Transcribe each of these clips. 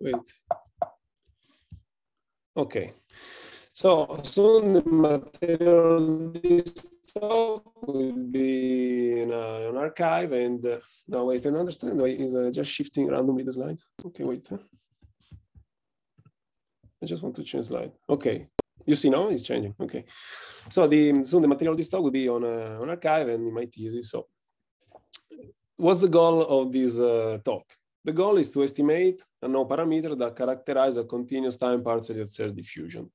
wait. Okay. So soon the material this talk will be in a, an arXiv and uh, now wait and understand why is uh, just shifting randomly the slide. Okay, wait. I just want to change slide. Okay, you see now it's changing. Okay, so the soon the material this talk will be on uh, arXiv and in my thesis. So, what's the goal of this uh, talk? The goal is to estimate a no parameter that characterize a continuous time partially observed diffusion.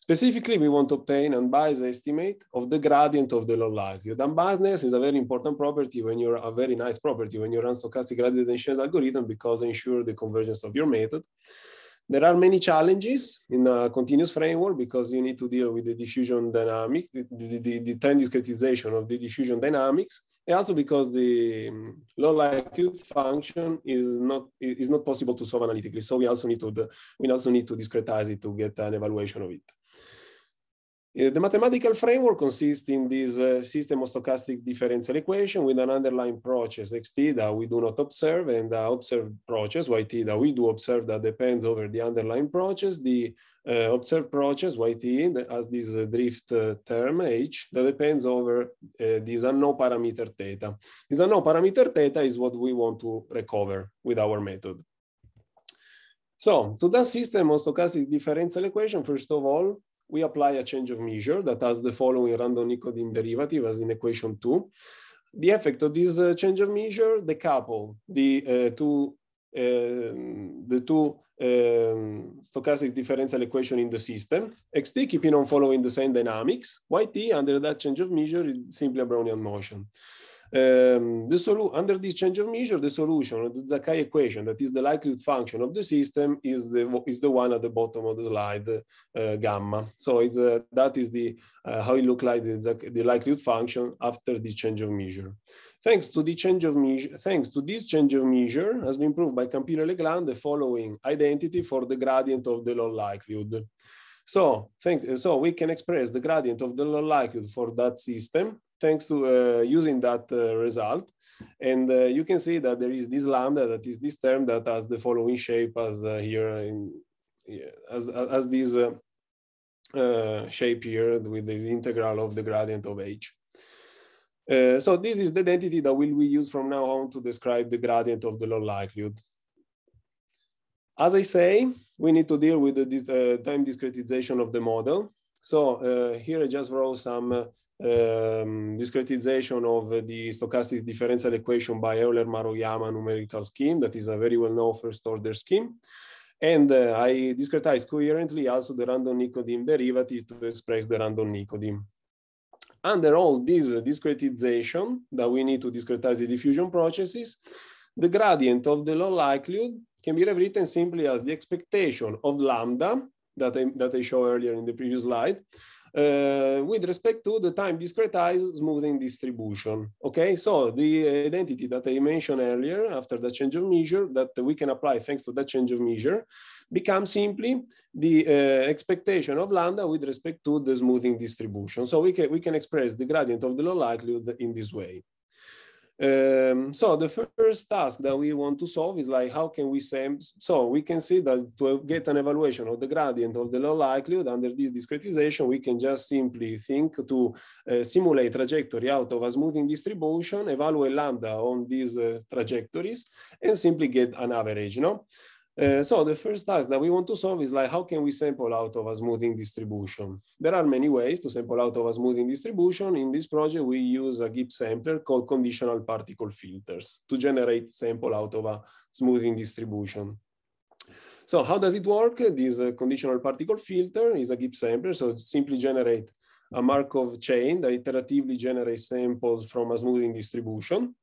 Specifically, we want to obtain an unbiased estimate of the gradient of the log likelihood. Unbiasedness is a very important property when you're a very nice property when you run stochastic gradient descent algorithm because ensure the convergence of your method. There are many challenges in a continuous framework because you need to deal with the diffusion dynamic, the, the, the time discretization of the diffusion dynamics, and also because the um, log likelihood function is not is not possible to solve analytically. So we also need to we also need to discretize it to get an evaluation of it. Uh, the mathematical framework consists in this uh, system of stochastic differential equation with an underlying process xt that we do not observe and the observed process yt that we do observe that depends over the underlying process. The uh, observed process yt has this uh, drift uh, term h that depends over uh, this unknown parameter theta. This unknown parameter theta is what we want to recover with our method. So to that system of stochastic differential equation, first of all, we apply a change of measure that has the following Radon-Nikodym derivative as in equation two. The effect of this uh, change of measure decouple the uh, two uh, the two um, stochastic differential equation in the system. xt keeping on following the same dynamics. yt under that change of measure is simply a Brownian motion. Um, the solu under this change of measure, the solution of the Zakai equation, that is the likelihood function of the system, is the is the one at the bottom of the slide, uh, gamma. So it's uh, that is the uh, how it look like the, the likelihood function after this change of measure. Thanks to the change of measure, thanks to this change of measure, has been proved by Campillo Legland the following identity for the gradient of the log likelihood. So, think, so we can express the gradient of the log likelihood for that system thanks to uh, using that uh, result. And uh, you can see that there is this lambda that is this term that has the following shape as here in as, as this shape here with this integral of the gradient of h. Uh, so this is the identity that will we use from now on to describe the gradient of the log likelihood. As I say, we need to deal with the uh, time discretization of the model. So uh, here I just wrote some um, discretization of the stochastic differential equation by Euler-Maruyama numerical scheme. That is a very well-known first order scheme. And uh, I discretize coherently also the Radon-Nikodym derivative to express the Radon-Nikodym. Under all this discretization that we need to discretize the diffusion processes, the gradient of the log likelihood can be rewritten simply as the expectation of lambda that I, that I showed earlier in the previous slide uh, with respect to the time discretized smoothing distribution. Okay, so the identity that I mentioned earlier after the change of measure that we can apply thanks to that change of measure becomes simply the uh, expectation of lambda with respect to the smoothing distribution. So we can, we can express the gradient of the log likelihood in this way. Um, so the first task that we want to solve is like, how can we say, so we can see that to get an evaluation of the gradient of the log likelihood under this discretization, we can just simply think to uh, simulate trajectory out of a smoothing distribution, evaluate lambda on these uh, trajectories, and simply get an average, know? Uh, so the first task that we want to solve is like, how can we sample out of a smoothing distribution? There are many ways to sample out of a smoothing distribution. In this project, we use a Gibbs sampler called conditional particle filters to generate sample out of a smoothing distribution. So how does it work? This uh, conditional particle filter is a Gibbs sampler. So it simply generate a Markov chain that iteratively generates samples from a smoothing distribution.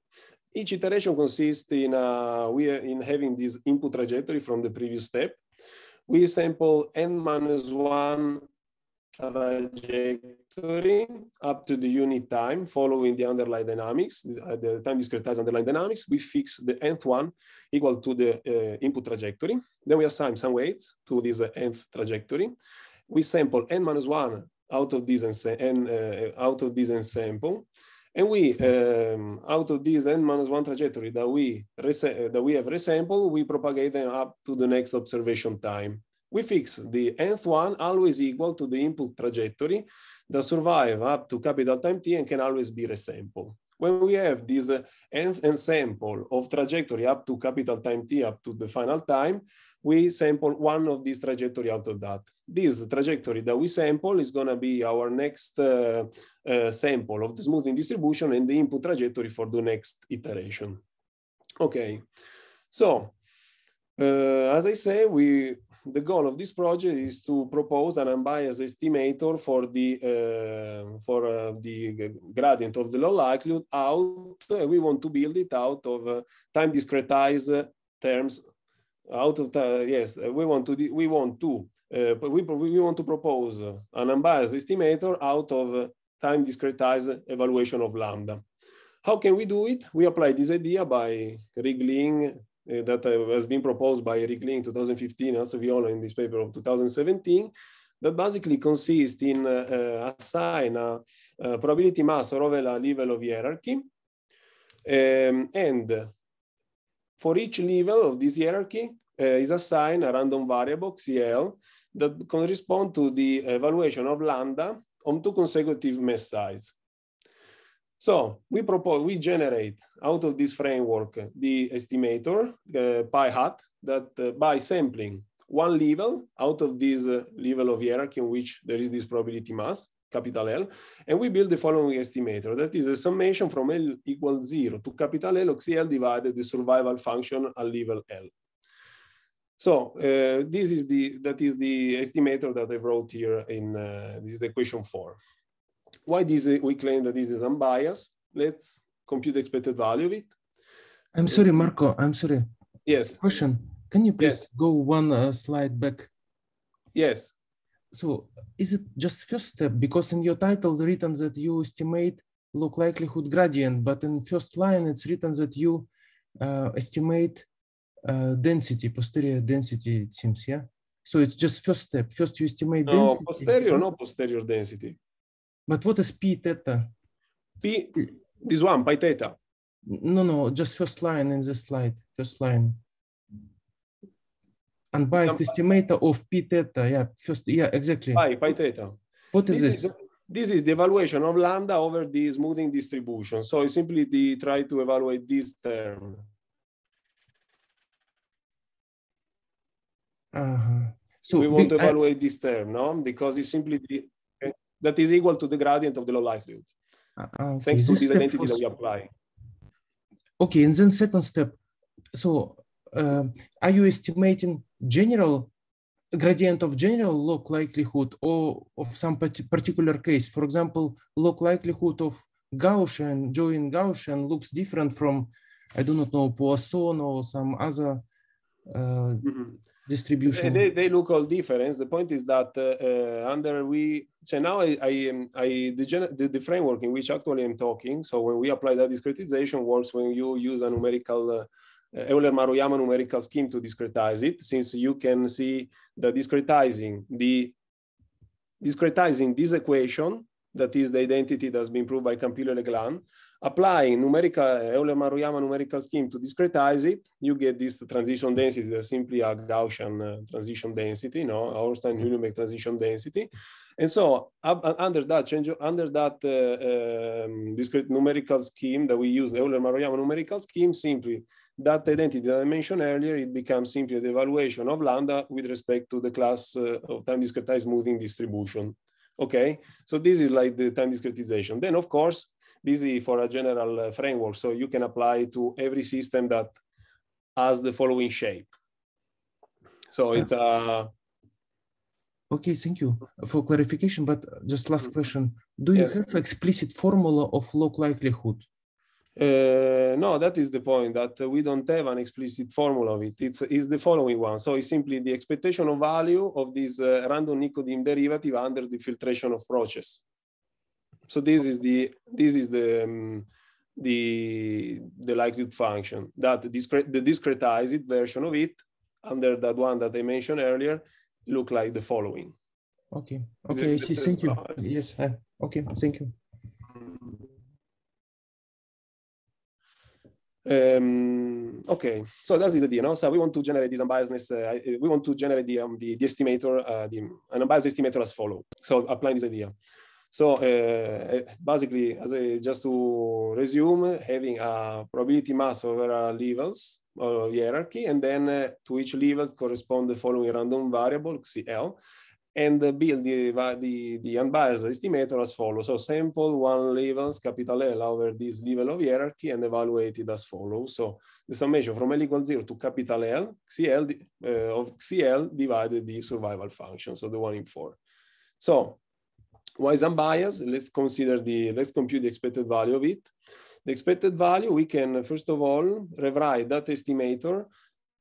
Each iteration consists in, uh, we in having this input trajectory from the previous step. We sample n minus one trajectory up to the unit time following the underlying dynamics, uh, the time discretized underlying dynamics. We fix the nth one equal to the uh, input trajectory. Then we assign some weights to this uh, nth trajectory. We sample n minus one out of this and uh, out of this ensemble And we, um, out of this n minus one trajectory that we, that we have resampled, we propagate them up to the next observation time. We fix the nth one always equal to the input trajectory that survive up to capital time t and can always be resampled. When we have this uh, nth ensemble of trajectory up to capital time t up to the final time, we sample one of these trajectory out of that. This trajectory that we sample is going to be our next uh, uh, sample of the smoothing distribution and the input trajectory for the next iteration. Okay, so uh, as I say, we the goal of this project is to propose an unbiased estimator for the uh, for uh, the gradient of the log likelihood out. we want to build it out of uh, time discretized terms out of yes, we want to, we want to, uh, we, we want to propose an unbiased estimator out of time discretized evaluation of lambda. How can we do it? We apply this idea by Rhee-Glynn uh, that uh, has been proposed by Rhee-Glynn in 2015, also Vihola in this paper of 2017, that basically consists in uh, assign a, probability mass over a level of hierarchy. Um, and for each level of this hierarchy uh, is assigned a random variable, CL, that correspond to the evaluation of lambda on two consecutive mesh size. So we propose, we generate out of this framework the estimator, uh, pi hat, that uh, by sampling one level out of this uh, level of hierarchy in which there is this probability mass, capital L, and we build the following estimator. That is a summation from L equals zero to capital L of CL divided the survival function at level L. So uh, this is the that is the estimator that I wrote here in uh, this is the equation four. Why this we claim that this is unbiased? Let's compute the expected value of it. I'm sorry, Marco. I'm sorry. Yes. Question. Can you please yes. go one uh, slide back? Yes. So is it just first step? Because in your title written that you estimate log likelihood gradient, but in first line it's written that you uh, estimate uh, density, posterior density, it seems, yeah? So it's just first step. First you estimate no, density. posterior, no posterior density. But what is p theta? P, this one, pi theta. No, no, just first line in the slide, first line. Unbiased estimator of p theta, yeah, first, yeah, exactly. Pi, pi theta. What is this? this? Is, this is the evaluation of lambda over the smoothing distribution. So I simply the, try to evaluate this term. Uh-huh. So we want to evaluate I, this term, no? Because it's simply the, that is equal to the gradient of the log likelihood. Uh. Thanks to this, identity that we apply. Okay, and then second step. So uh, are you estimating general gradient of general log likelihood or of some particular case? For example, log likelihood of Gaussian, join Gaussian looks different from, I do not know, Poisson or some other uh, mm -hmm distribution? They, they look all different. The point is that uh, uh, under we, so now I, I, um, I the, the, framework in which actually I'm talking, so when we apply that discretization works when you use a numerical uh, Euler-Maruyama numerical scheme to discretize it, since you can see the discretizing the discretizing this equation, that is the identity that's been proved by Campillo-Legland, Applying numerical Euler-Maruyama numerical scheme to discretize it, you get this transition density that's simply a Gaussian uh, transition density, you no, Ornstein-Uhlenbeck transition density. And so uh, under that change, under that uh, um, discrete numerical scheme that we use, the Euler-Maruyama numerical scheme, simply that identity that I mentioned earlier, it becomes simply the evaluation of lambda with respect to the class uh, of time discretized smoothing distribution. Okay, so this is like the time discretization. Then of course, is for a general uh, framework. So you can apply to every system that has the following shape. So it's a Okay, thank you for clarification. But just last mm-hmm. question: Do you yeah. have explicit formula of log likelihood? Uh, no, that is the point. That we don't have an explicit formula of it. It's, it's the following one. So it's simply the expectation of value of this uh, Radon-Nikodym derivative under the filtration of process. So this is the this is the um, the the likelihood function that discret the discretized version of it under that one that I mentioned earlier look like the following. Okay. Okay. Thank you. Yes. Okay. Thank you. Um, okay, so that's the idea. No? So we want to generate this unbiasedness. Uh, we want to generate the, um, the, the estimator, uh, the, an unbiased estimator as follow. So applying this idea. So uh, basically, as a, just to resume, having a probability mass over levels or hierarchy, and then uh, to each level correspond the following random variable, CL, and build the, the, the unbiased estimator as follows. So sample one levels, capital L over this level of hierarchy and evaluate it as follows. So the summation from L equals zero to capital L, CL uh, of CL divided the survival function, so the one in four. So why is unbiased? Let's consider the, let's compute the expected value of it. The expected value, we can, first of all, rewrite that estimator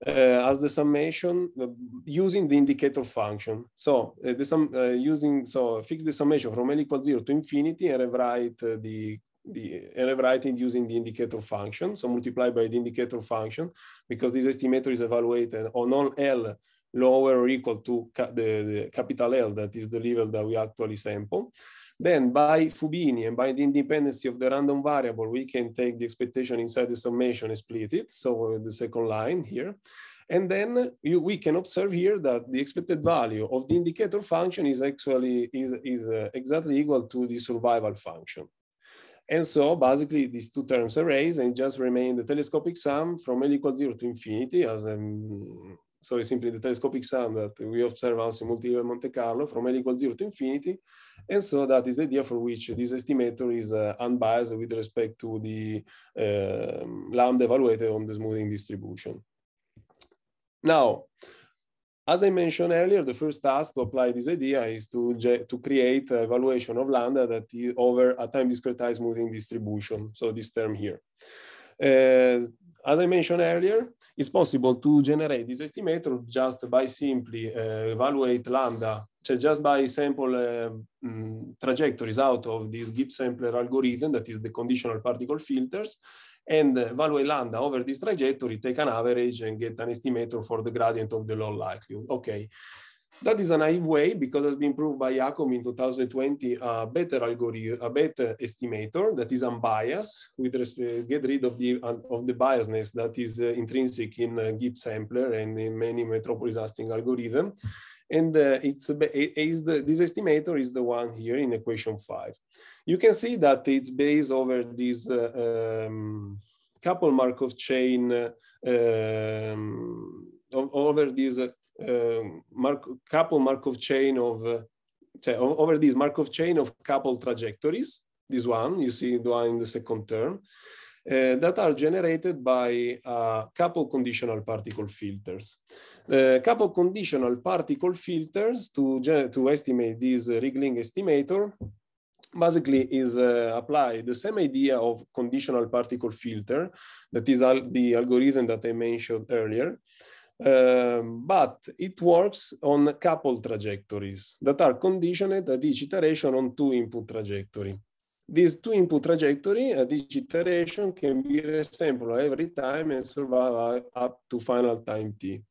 uh, as the summation uh, using the indicator function. So uh, the sum uh, using so fix the summation from L equals zero to infinity and rewrite uh, the the and rewrite it using the indicator function. So multiply by the indicator function because this estimator is evaluated on all L lower or equal to ca the, the capital L that is the level that we actually sample. Then by Fubini and by the independency of the random variable, we can take the expectation inside the summation and split it. So the second line here. And then you, we can observe here that the expected value of the indicator function is actually is, is uh, exactly equal to the survival function. And so basically these two terms erase and just remain the telescopic sum from L equals zero to infinity as um, so it's simply the telescopic sum that we observe also in multi-level Monte Carlo from L equals zero to infinity. And so that is the idea for which this estimator is uh, unbiased with respect to the uh, lambda evaluated on the smoothing distribution. Now, as I mentioned earlier, the first task to apply this idea is to, to create a evaluation of lambda that is over a time discretized smoothing distribution. So this term here. Uh, as I mentioned earlier, it's possible to generate this estimator just by simply uh, evaluate lambda, so just by sample uh, um, trajectories out of this Gibbs sampler algorithm, that is the conditional particle filters, and evaluate lambda over this trajectory, take an average and get an estimator for the gradient of the log likelihood. Okay, that is a naive way because it's been proved by Jacob in 2020 a better algorithm, a better estimator that is unbiased with respect, get rid of the of the biasness that is uh, intrinsic in uh, Gibbs sampler and in many metropolis hastings algorithm. And uh, it's it is the, this estimator is the one here in equation five. You can see that it's based over this uh, um, couple Markov chain uh, um, over this um, Mark, couple Markov chain of, uh, over this Markov chain of couple trajectories, this one, you see the one in the second term, uh, that are generated by uh, couple conditional particle filters. The couple conditional particle filters to, to estimate this Rhee-Glynn estimator basically is uh, apply the same idea of conditional particle filter that is al the algorithm that I mentioned earlier um, but it works on couple trajectories that are conditioned at each iteration on two input trajectory. These two input trajectory at each iteration can be resampled every time and survive up to final time t.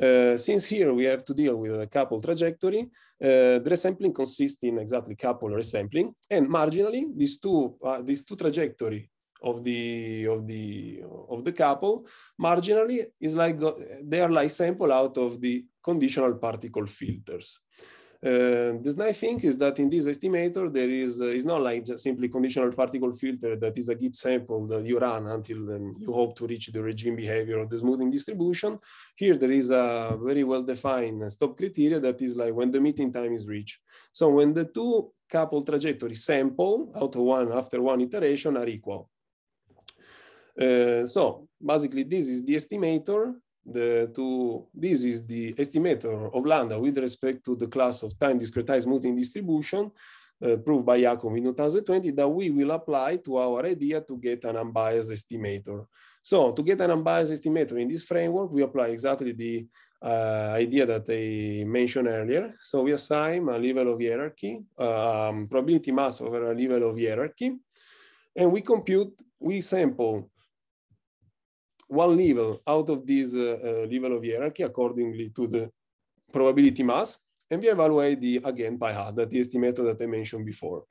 Uh, since here we have to deal with a couple trajectory, uh, the resampling consists in exactly couple resampling, and marginally these two uh, these two trajectory of the of the of the couple marginally is like they are like sample out of the conditional particle filters. Uh, the nice thing is that in this estimator there is uh, is not like just simply conditional particle filter that is a Gibbs sample that you run until um, you hope to reach the regime behavior of the smoothing distribution. Here there is a very well defined stop criteria that is like when the meeting time is reached. So when the two couple trajectory sample out of one after one iteration are equal. Uh, so basically this is the estimator the to this is the estimator of lambda with respect to the class of time discretized smoothing distribution uh, proved by Jacob in 2020 that we will apply to our idea to get an unbiased estimator. So to get an unbiased estimator in this framework, we apply exactly the uh, idea that I mentioned earlier. So we assign a level of hierarchy, um, probability mass over a level of hierarchy, and we compute, we sample one level out of this uh, uh, level of hierarchy accordingly to the probability mass, and we evaluate the, again, pi hat, that is the estimator that I mentioned before.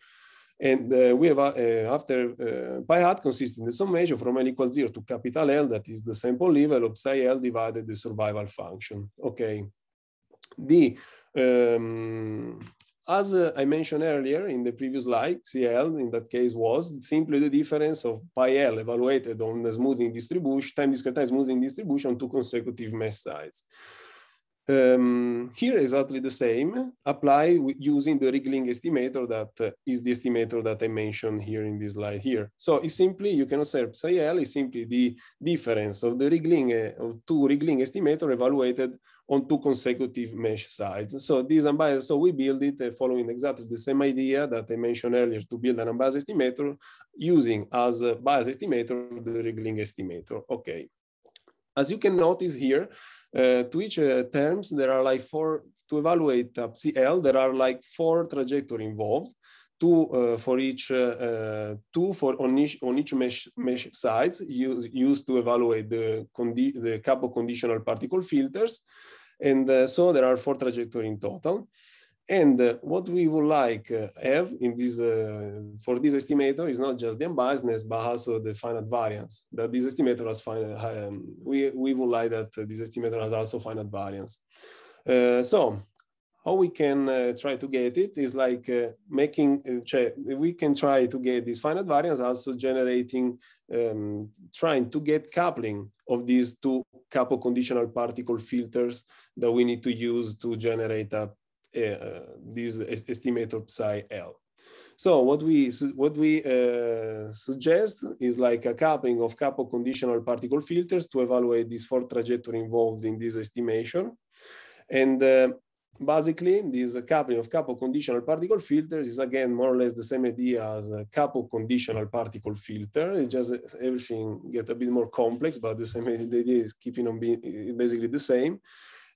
And uh, we have, uh, after uh, pi hat consists in the summation from L equals zero to capital L, that is the sample level of psi L divided the survival function. Okay. The, um, as uh, I mentioned earlier in the previous slide, CL in that case was simply the difference of pi L evaluated on the smoothing distribution, time discretized smoothing distribution to consecutive mesh size. Um, here exactly the same, apply using the Rhee-Glynn estimator that uh, is the estimator that I mentioned here in this slide here. So it's simply, you can observe psi L is simply the difference of the Rhee-Glynn, uh, of two Rhee-Glynn estimator evaluated on two consecutive mesh sides. So this unbiased, so we build it uh, following exactly the same idea that I mentioned earlier to build an unbiased estimator using as a bias estimator the Rhee-Glynn estimator. Okay. As you can notice here, to each uh, terms, there are like four, to evaluate CL, there are like four trajectory involved, two uh, for each, uh, uh, two for on each, on each mesh, mesh sides used, used to evaluate the, condi the couple conditional particle filters. And uh, so there are four trajectory in total. And uh, what we would like uh, have in this uh, for this estimator is not just the unbiasedness, but also the finite variance. That this estimator has finite. Um, we we would like that this estimator has also finite variance. Uh, so how we can uh, try to get it is like uh, making we can try to get this finite variance also generating um, trying to get coupling of these two couple conditional particle filters that we need to use to generate a this estimator psi L. So what we what we uh, suggest is like a coupling of couple conditional particle filters to evaluate these four trajectory involved in this estimation, and uh, basically this coupling of couple conditional particle filters is again more or less the same idea as a couple conditional particle filter. It's just everything get a bit more complex, but the same idea is keeping on being basically the same.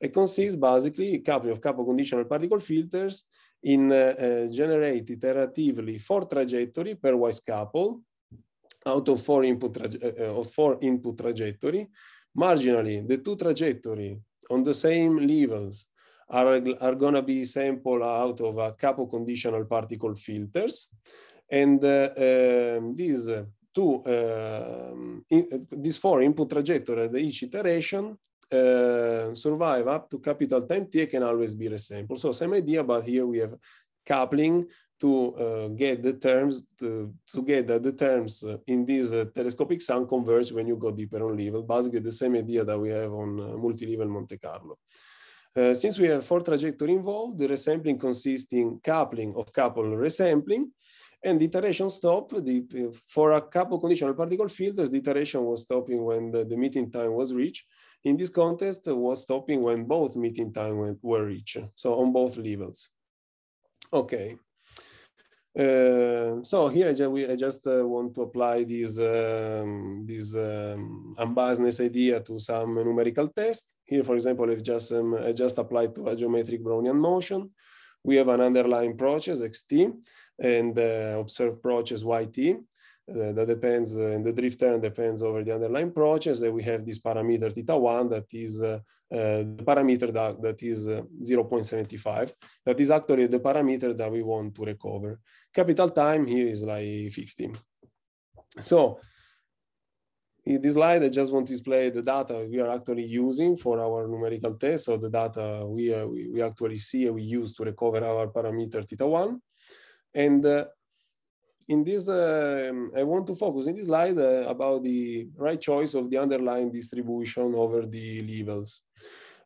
It consists basically a couple of couple conditional particle filters in uh, uh, generate iteratively four trajectory per wise couple out of four input uh, of four input trajectory. Marginally, the two trajectory on the same levels are, are to be sampled out of a couple conditional particle filters. And uh, um, these two, um, in, these four input trajectory at each iteration uh, survive up to capital time t can always be resampled. So same idea, but here we have coupling to uh, get the terms to, to get that the terms in this uh, telescopic sum converge when you go deeper on level. Basically the same idea that we have on uh, multi-level Monte Carlo. Since we have four trajectory involved, the resampling consists in coupling of couple resampling, and the iteration stop the, for a couple conditional particle filters, the iteration was stopping when the, the meeting time was reached. In this context, was stopping when both meeting time were reached, so on both levels. Okay. Uh, so here I I just uh, want to apply this, um, this um, unbiasedness idea to some numerical test. Here, for example, if just, um, I just applied to a geometric Brownian motion. We have an underlying process, xt, and uh, observed process, yt. Uh, that depends, uh, and the drift term depends over the underlying process. And we have this parameter theta one that is uh, the parameter that, that is 0.75. That is actually the parameter that we want to recover. Capital time here is like 15. So in this slide, I just want to display the data we are actually using for our numerical test. So the data we, uh, we, we, actually see we use to recover our parameter theta one. And uh, in this, uh, I want to focus in this slide uh, about the right choice of the underlying distribution over the levels.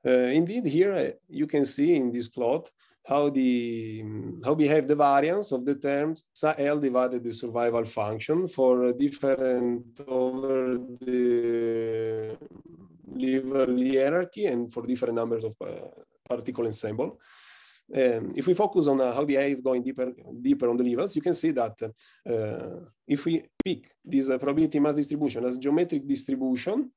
Uh, indeed, here uh, you can see in this plot how the how behave the variance of the terms L divided the survival function for different over the level hierarchy and for different numbers of particle ensemble. Um, if we focus on uh, how behave going deeper, deeper on the levels, you can see that uh, if we pick this uh, probability mass distribution as geometric distribution,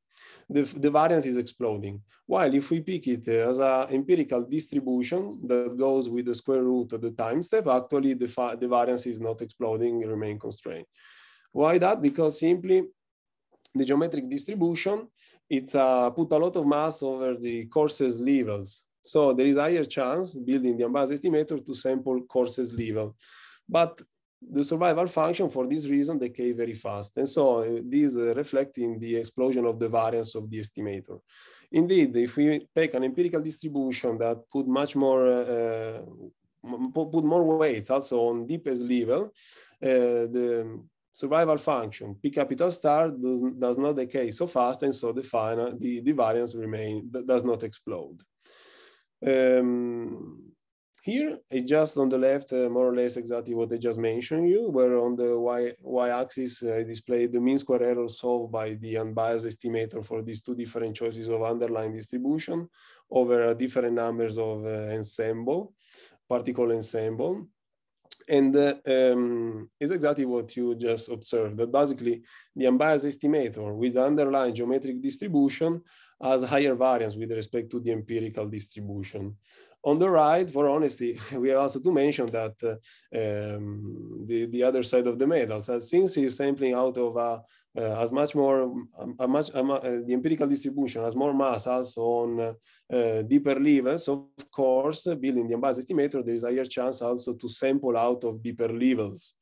the, the variance is exploding. While if we pick it as an empirical distribution that goes with the square root of the time step, actually the, the variance is not exploding, remain constrained. Why that? Because simply the geometric distribution, it's uh, put a lot of mass over the courses levels. So there is higher chance building the unbiased estimator to sample courses level. But the survival function for this reason decay very fast. And so uh, this uh, reflecting the explosion of the variance of the estimator. Indeed, if we take an empirical distribution that put much more, uh, put more weights also on deepest level, uh, the survival function p capital star does, does not decay so fast and so the final the, the variance remain does not explode um, here, it's just on the left, uh, more or less exactly what I just mentioned you, where on the y, y-axis uh, I displayed the mean square error solved by the unbiased estimator for these two different choices of underlying distribution over different numbers of uh, ensemble, particle ensemble. And uh, um, it's exactly what you just observed, that basically the unbiased estimator with underlying geometric distribution has higher variance with respect to the empirical distribution. On the right, for honesty, we also to mention that uh, um, the, the other side of the medal, so since it's sampling out of a, uh, as much more, a much, a, uh, the empirical distribution has more mass also on uh, deeper levels, of course, building the unbiased estimator, there is a higher chance also to sample out of deeper levels.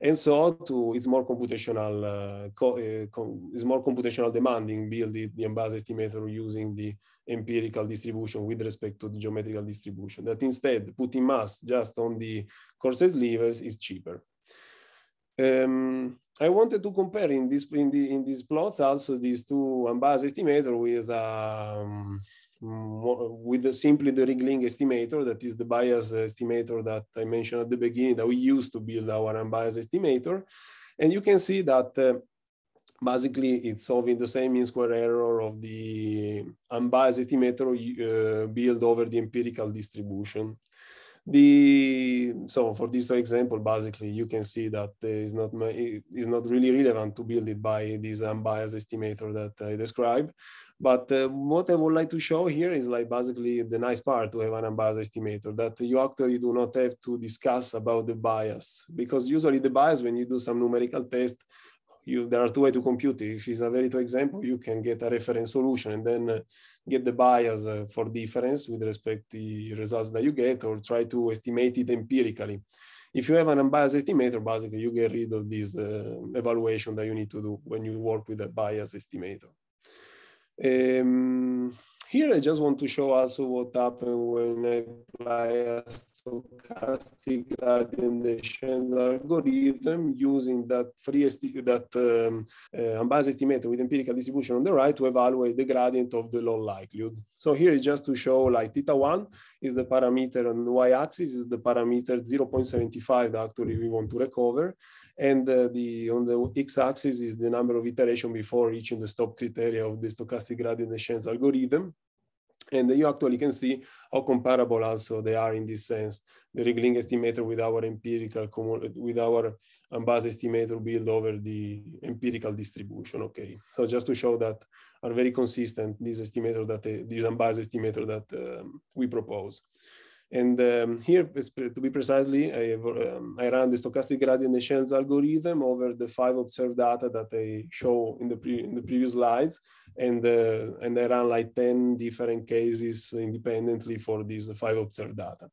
And so to, it's more computational, uh, co, uh, it's more computational demanding build the, the unbiased estimator using the empirical distribution with respect to the geometrical distribution that instead putting mass just on the coarser levels is cheaper. Um, I wanted to compare in this in the in these plots also these two unbiased estimator with um, with the, simply the Rhee-Glynn estimator, that is the bias estimator that I mentioned at the beginning that we use to build our unbiased estimator. And you can see that uh, basically it's solving the same mean square error of the unbiased estimator uh, built over the empirical distribution. The so for this example, basically you can see that it's not it's not really relevant to build it by this unbiased estimator that I described. But uh, what I would like to show here is like basically the nice part to have an unbiased estimator that you actually do not have to discuss about the bias because usually the bias when you do some numerical test you, there are two ways to compute it. If it's a very two example, you can get a reference solution and then uh, get the bias uh, for difference with respect to the results that you get or try to estimate it empirically. If you have an unbiased estimator, basically you get rid of this uh, evaluation that you need to do when you work with a bias estimator. Um, here I just want to show also what happened when I apply a stochastic gradient descent algorithm using that free that um, uh, unbiased estimator with empirical distribution on the right to evaluate the gradient of the log likelihood. So here is just to show like theta 1 is the parameter on y-axis is the parameter 0.75 that actually we want to recover. And uh, the on the x-axis is the number of iteration before reaching the stop criteria of the stochastic gradient descent algorithm. And you actually can see how comparable also they are in this sense. The Rhee-Glynn estimator with our empirical, with our unbiased estimator build over the empirical distribution, okay? So just to show that are very consistent, this estimator that, uh, this unbiased estimator that um, we propose. And um, here, to be precisely, I, um, I, ran the stochastic gradient descent algorithm over the five observed data that I show in the, pre in the previous slides. And, uh, and I ran like 10 different cases independently for these five observed data.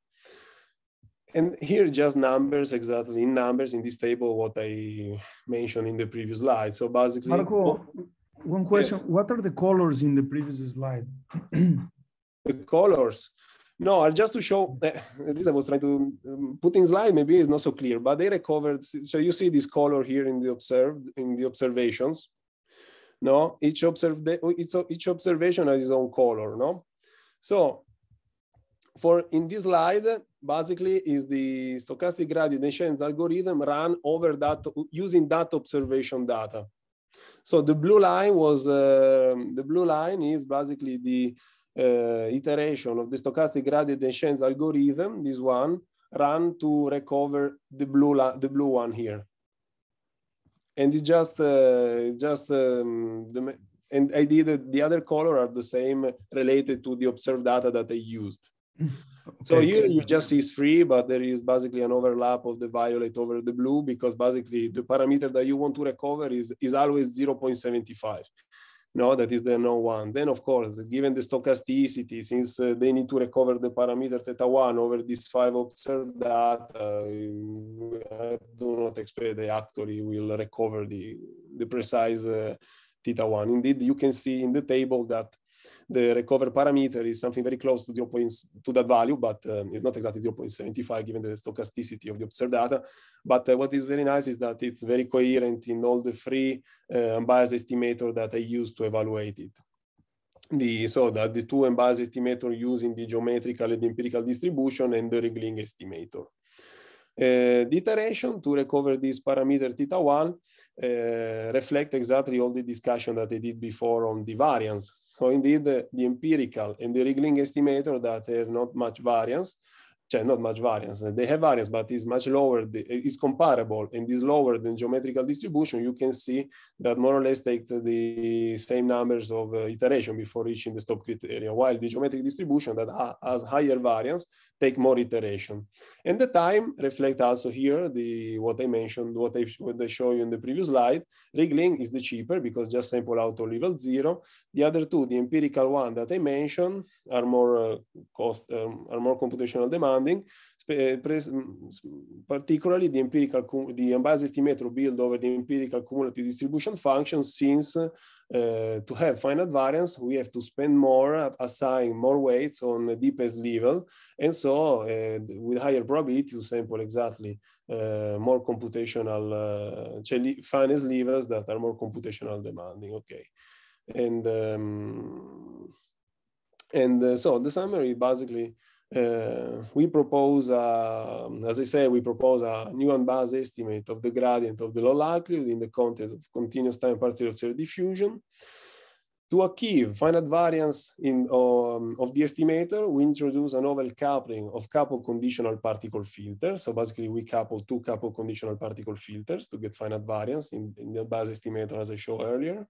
And here just numbers, exactly in numbers in this table, what I mentioned in the previous slide. So basically- Marco, one question, yes. what are the colors in the previous slide? the colors, no, just to show, at least I was trying to um, put in slide, maybe it's not so clear, but they recovered, so you see this color here in the observed, in the observations, no? Each, observed, each, each observation has its own color, no? So for in this slide, basically is the stochastic gradient descent algorithm run over that, using that observation data. So the blue line was, uh, the blue line is basically the iteration of the stochastic gradient descent algorithm, this one, run to recover the blue, the blue one here. And it's just, uh, just um, the, and I did the other color are the same related to the observed data that I used. Okay. So here you just see free, but there is basically an overlap of the violet over the blue because basically the parameter that you want to recover is, is always 0.75 no, that is the no one. Then, of course, given the stochasticity, since uh, they need to recover the parameter theta one over these five observed data, I do not expect they actually will recover the, the precise uh, theta one. Indeed, you can see in the table that the recover parameter is something very close to 0. to that value, but um, it's not exactly 0.75 given the stochasticity of the observed data. But uh, what is very nice is that it's very coherent in all the three uh, unbiased estimator that I use to evaluate it. The, so that the two unbiased estimator using the geometrical and empirical distribution and the Rhee-Glynn estimator. Uh, the iteration to recover this parameter theta 1 uh, reflect exactly all the discussion that I did before on the variance. So indeed, the, the empirical and the Rhee-Glynn estimator that have not much variance not much variance. They have variance, but is much lower, is comparable and is lower than geometrical distribution. You can see that more or less take the same numbers of uh, iteration before reaching the stop criteria, while the geometric distribution that ha has higher variance take more iteration. And the time reflect also here the what I mentioned, what I, what I show you in the previous slide. Rhee-Glynn is the cheaper because just sample out to level zero. The other two, the empirical one that I mentioned, are more uh, cost, um, are more computational demand demanding, eh, particularly the empirical, the unbiased estimator build over the empirical cumulative distribution function since uh, to have finite variance, we have to spend more, assign more weights on the deepest level. And so uh, with higher probability to sample exactly uh, more computational, uh, finest levels that are more computational demanding, okay. And, um, and so the summary basically uh, we propose, uh, as I say, we propose a new unbiased estimate of the gradient of the log likelihood in the context of continuous time partial observed diffusion. To achieve finite variance in, um, of the estimator, we introduce a novel coupling of coupled conditional particle filters. So basically we couple two coupled conditional particle filters to get finite variance in, in the base estimator as I showed earlier.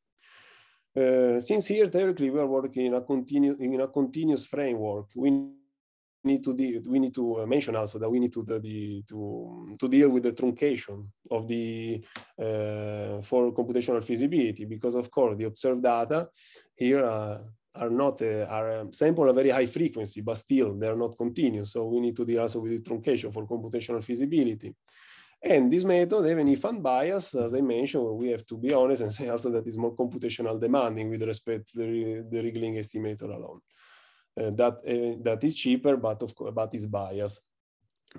Uh, since here, theoretically, we are working in a, continu in a continuous framework, we need to deal, we need to uh, mention also that we need to the, to to deal with the truncation of the uh, for computational feasibility because of course the observed data here uh, are not uh, are um, sample a very high frequency but still they are not continuous. So we need to deal also with the truncation for computational feasibility. And this method even if unbiased as I mentioned we have to be honest and say also that is more computational demanding with respect to the, the Rhee-Glynn estimator alone that uh, that is cheaper, but of course, but is biased.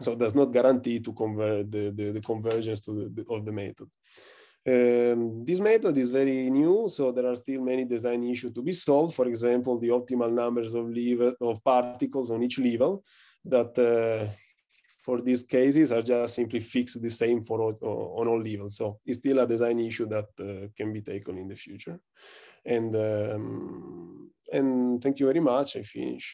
So does not guarantee to convert the, the, the convergence to the, of the method. Um, this method is very new, so there are still many design issues to be solved. For example, the optimal numbers of level of particles on each level that uh, for these cases are just simply fixed the same for all, on all levels. So it's still a design issue that uh, can be taken in the future. And um, and thank you very much. I finish.